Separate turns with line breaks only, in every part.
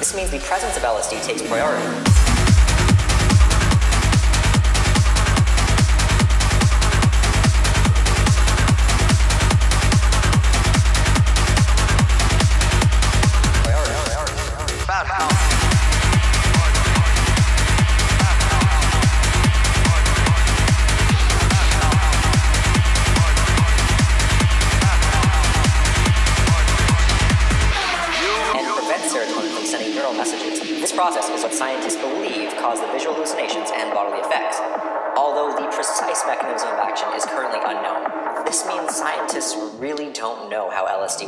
This means the presence of LSD takes priority.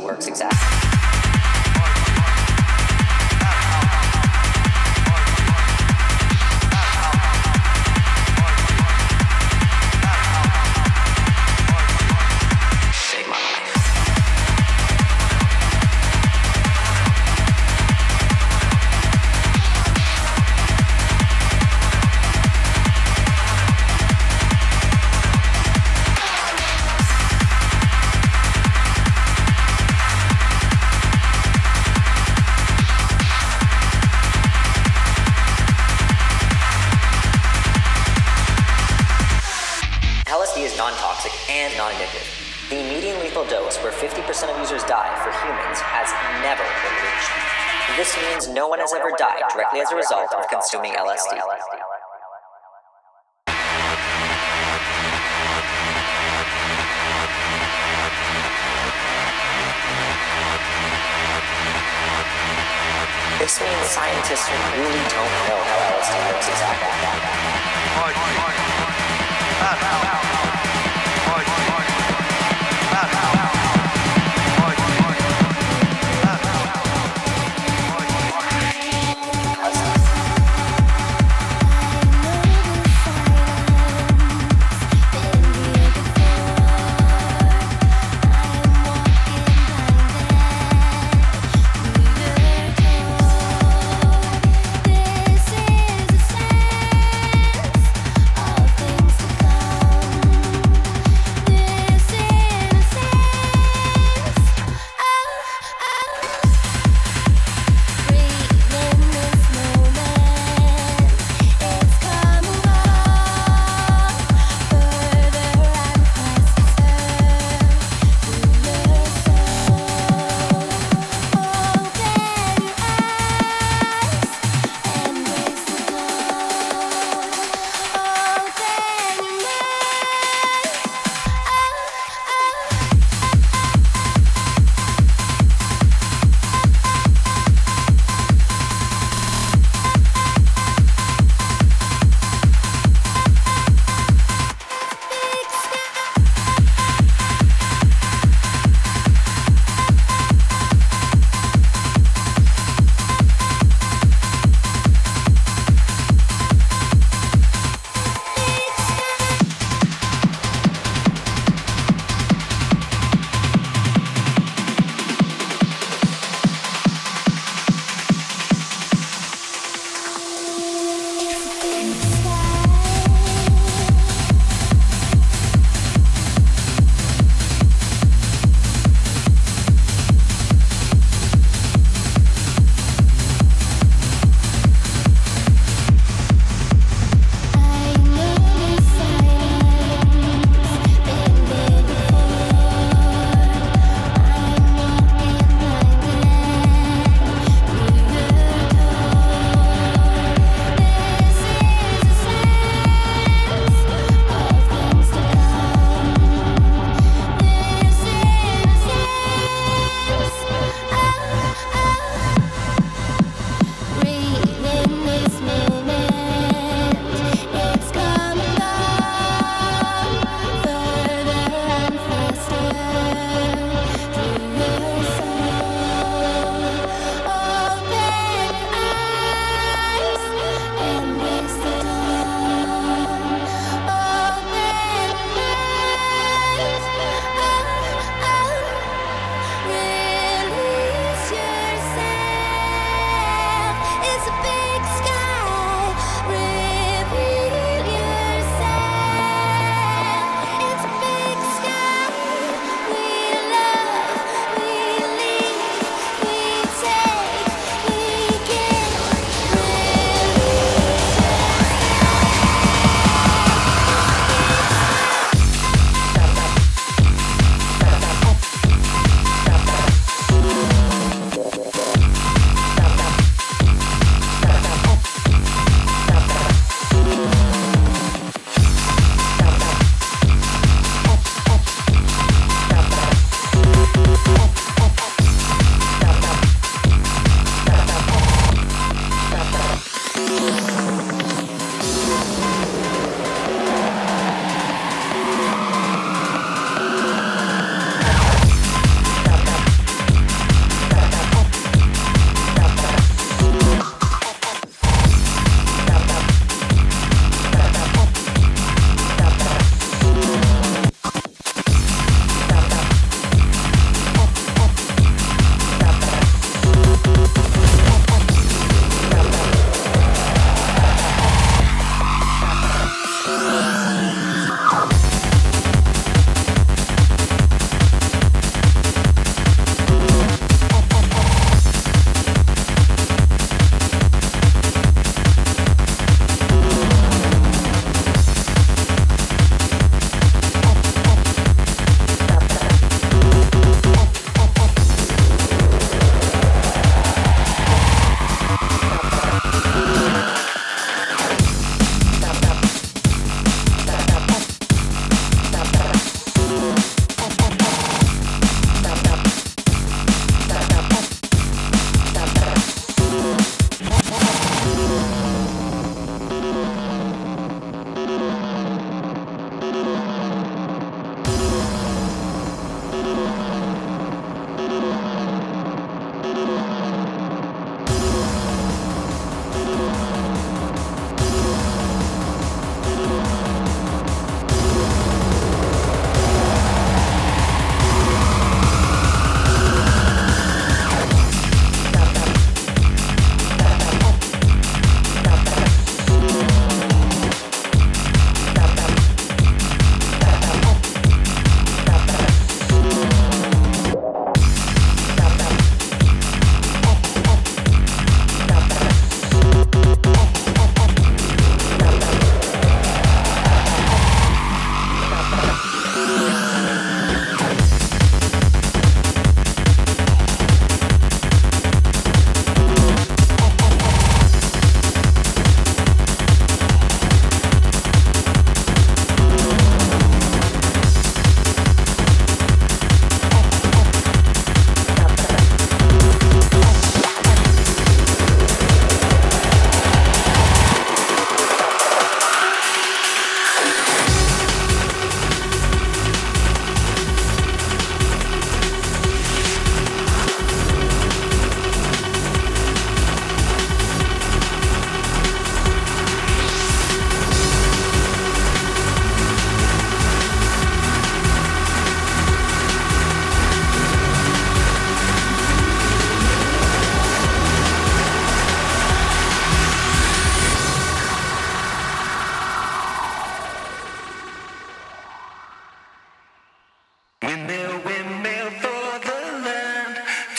works exactly. is non-toxic and non-addictive. The median lethal dose where 50% of users die for humans has never been reached. This means no one has ever died directly as a result of consuming LSD. This means scientists really don't know how LSD works exactly.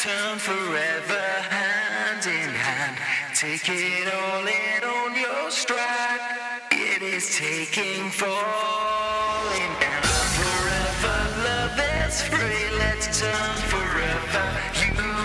turn forever hand in hand. Take it all in on your stride. It is taking falling down. Forever love is free. Let's turn forever. You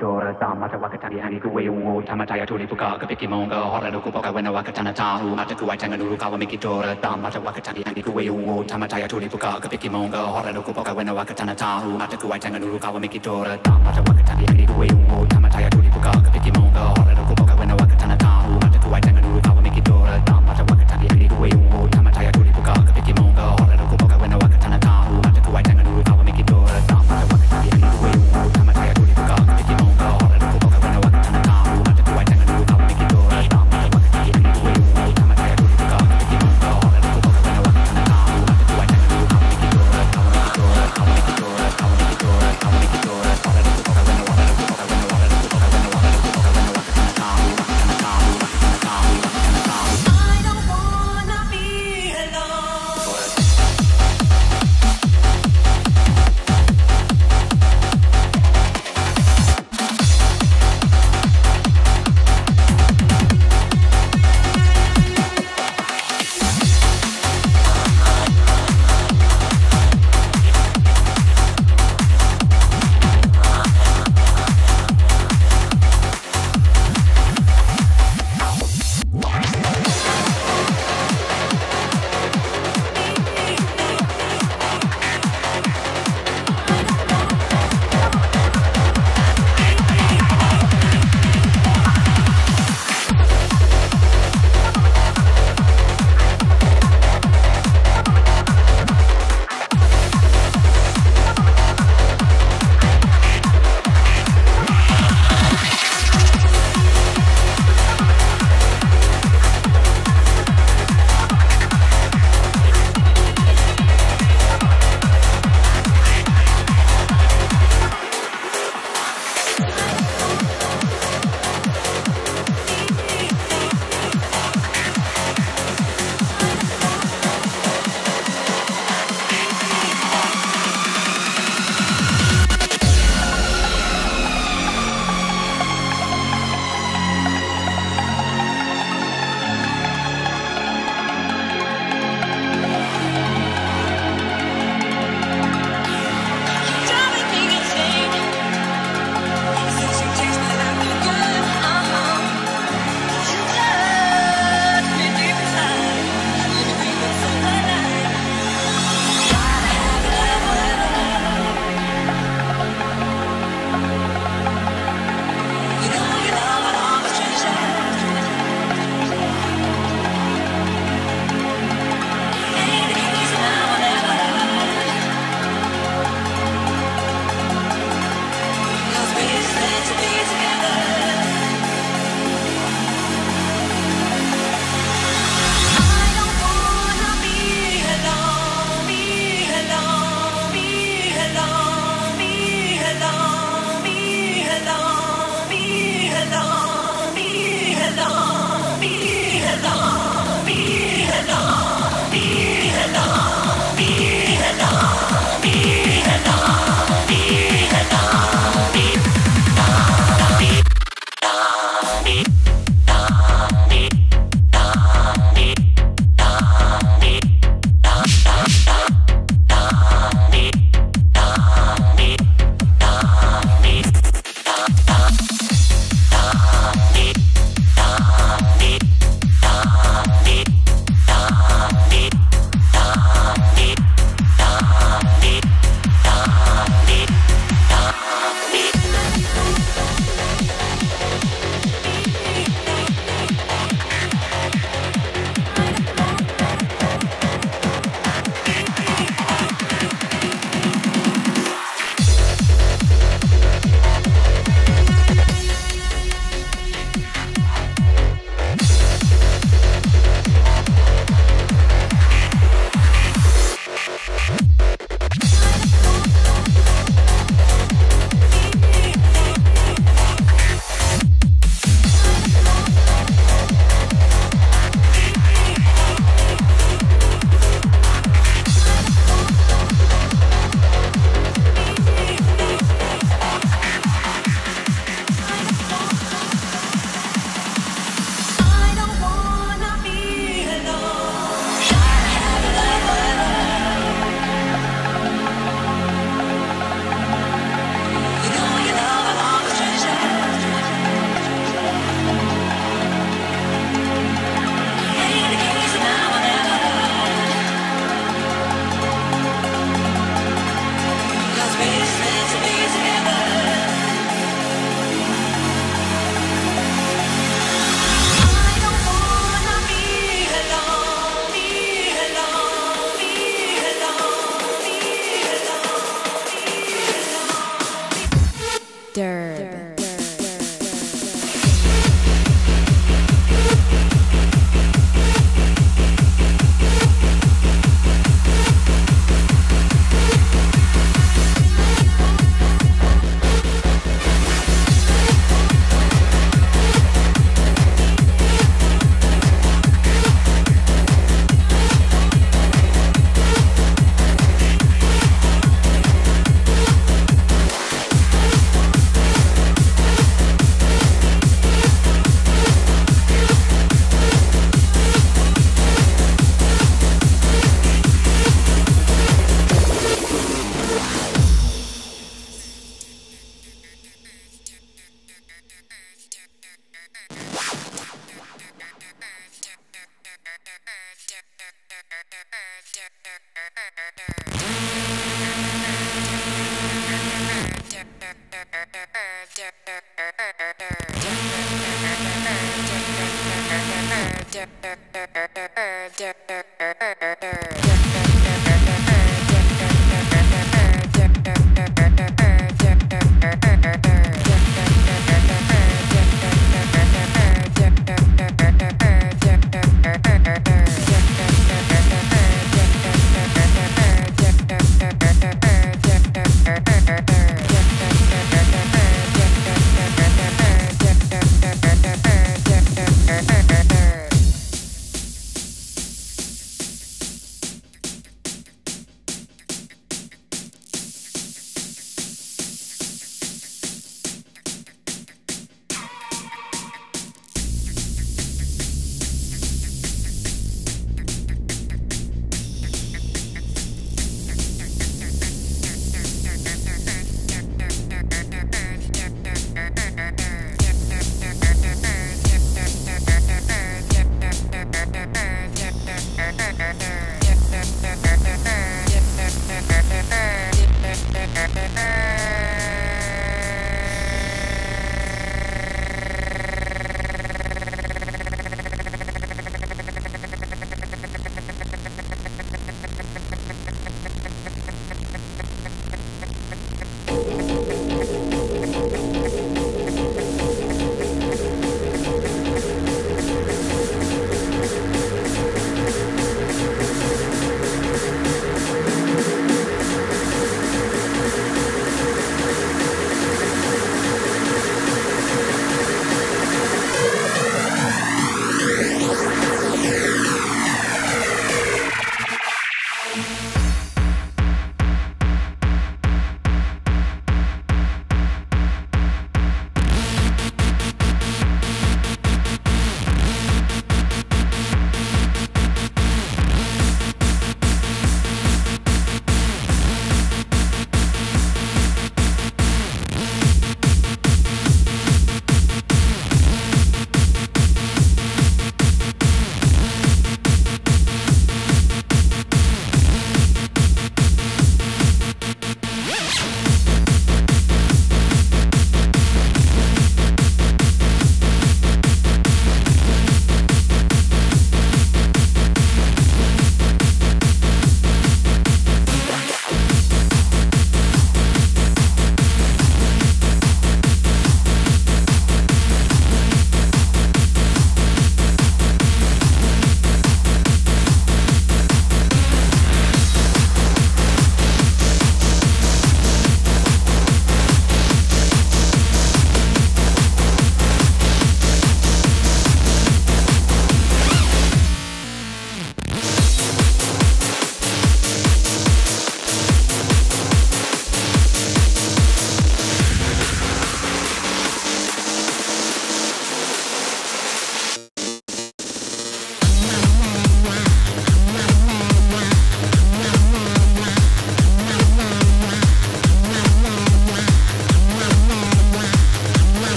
tora dama ta wakatani hani kuwe uwo tamataya tulipuka kapiki monga hora lukupoka wena wakatana tahu mata kuwa tanga nuru kawa miki tora dama ta wakatani hani kuwe uwo tamataya tulipuka kapiki monga hora lukupoka wena wakatana tahu mata kuwa tanga nuru kawa miki tora dama ta wakatani hani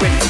ready